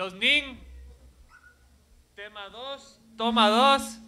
Los Nin. Tema 2. Toma 2.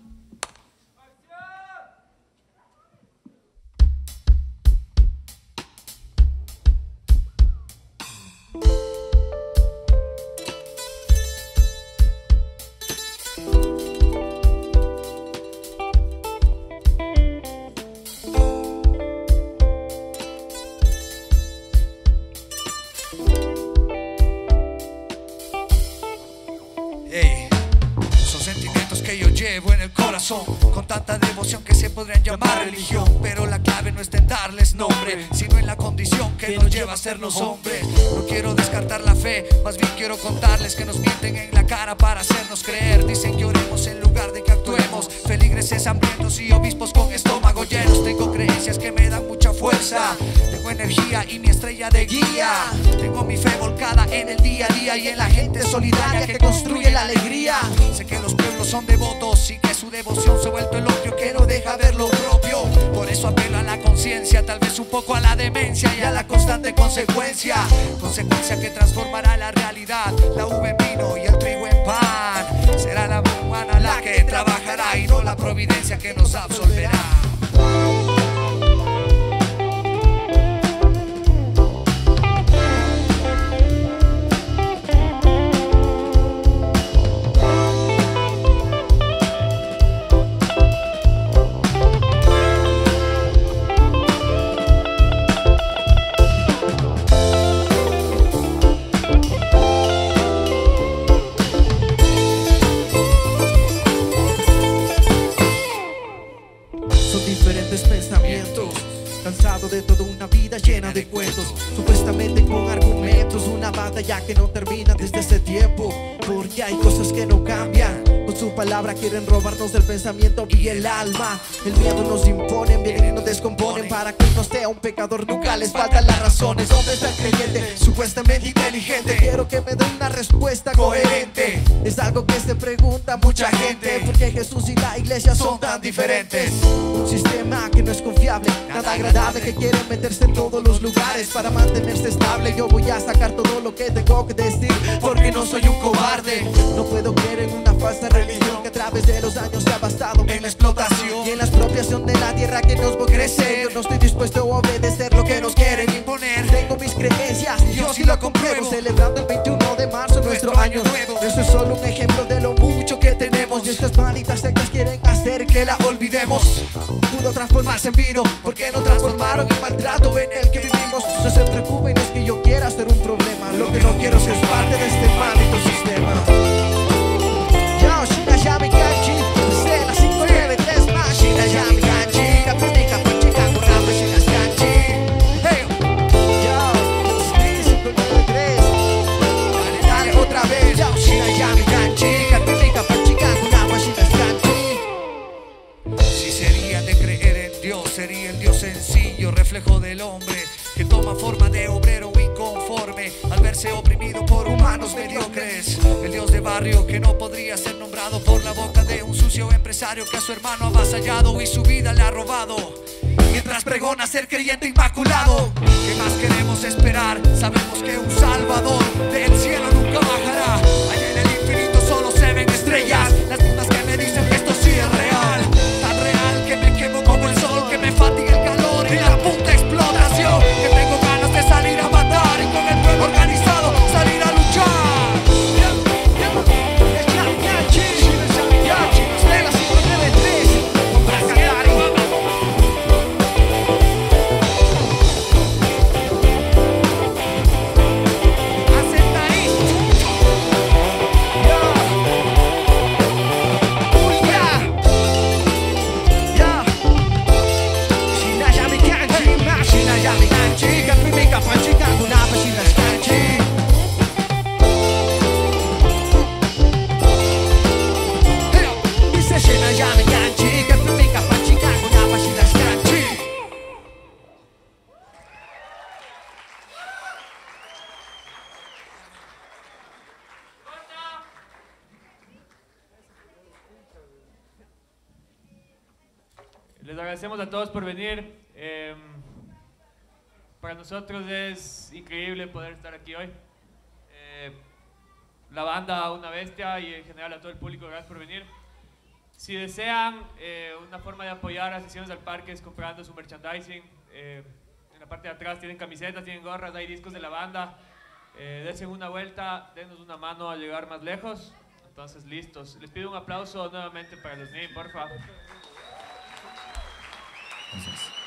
Llevo en el corazón Con tanta devoción que se podrían llamar religión Pero la clave no está en darles nombre Sino en la condición que nos lleva a sernos hombres No quiero descartar la fe Más bien quiero contarles que nos mienten en la cara para hacernos creer. Dicen que oremos en lugar de que actuemos Feligreses hambrientos y obispos con estómago llenos. Tengo creencias que me dan mucha fuerza Tengo energía y mi estrella de guía. Tengo mi fe volcada en el día a día Y en la gente solidaria que construye la alegría. Sé que los pueblos son devotos y que su devoción se ha vuelto el opio que no deja ver lo propio. Por eso apelo a la conciencia, tal vez un poco a la demencia y a la constante consecuencia. Consecuencia que transformará la realidad. La uva en vino y el trigo en pan. Será la mano humana la que trabajará y no la providencia que nos absolverá pensamientos. Cansado de toda una vida llena de cuentos. Supuestamente con argumentos Una batalla que no termina desde ese tiempo. Porque hay cosas que no cambian Con su palabra quieren robarnos del pensamiento y el alma. El miedo nos imponen, vienen y nos descomponen. Para que no sea un pecador nunca les faltan las razones. ¿Dónde está el creyente? Supuestamente inteligente. Quiero que me dé una respuesta coherente. Es algo que se pregunta mucha gente. Porque Jesús y la iglesia son tan diferentes Un sistema que no es confiable, nada agradable Que quiere meterse en todos los lugares. Para mantenerse estable Yo voy a sacar todo lo que tengo que decir Porque no soy un cobarde. No puedo creer en una falsa religión Que a través de los años se ha bastado en la explotación Y en la expropiación de la tierra que nos va a crecer. Yo no estoy dispuesto a obedecer lo que nos quieren imponer. Tengo mis creencias y yo sí lo compruebo. Celebrando el 21 de marzo nuestro año nuevo. Eso es solo un ejemplo de lo mucho que tenemos. Y estas malditas sectas quieren hacer que la olvidemos. Pudo transformarse en vino ¿Por qué no transformaron el maltrato en el que vivimos? No se preocupen, es que yo quiera ser un problema. Lo que no quiero es parte de este sería el Dios sencillo, reflejo del hombre, que toma forma de obrero inconforme al verse oprimido por humanos mediocres. El Dios de barrio que no podría ser nombrado por la boca de un sucio empresario que a su hermano ha avasallado y su vida le ha robado. Mientras pregona ser creyente inmaculado, ¿qué más queremos Les agradecemos a todos por venir. Eh, para nosotros es increíble poder estar aquí hoy. Eh, la banda Una Bestia y en general a todo el público, gracias por venir. Si desean eh, una forma de apoyar a Sesiones al Parque es comprando su merchandising. Eh, en la parte de atrás tienen camisetas, tienen gorras, hay discos de la banda. Eh, dense una vuelta, denos una mano a llegar más lejos. Entonces, listos. Les pido un aplauso nuevamente para los NIM, por favor. Gracias.